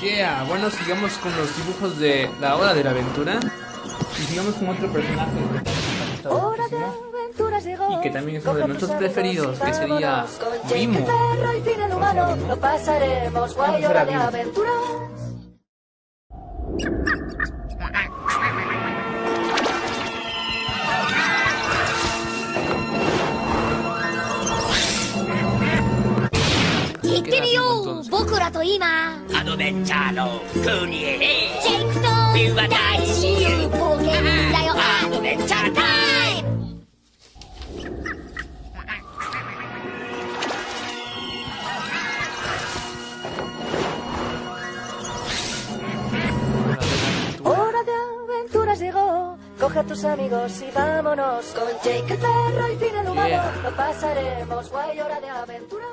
Yeah, bueno, sigamos con los dibujos de la hora de la aventura. Y sigamos con otro personaje que Hora de aventuras llegó. Y que también es uno de nuestros preferidos, que sería Mimo. lo pasaremos guay. Hora de a ム Hora de aventuras llegó. Coge a tus amigos y vámonos. Con Jake el perro y Finn el humano, Yeah. lo pasaremos guay. Hora de aventuras.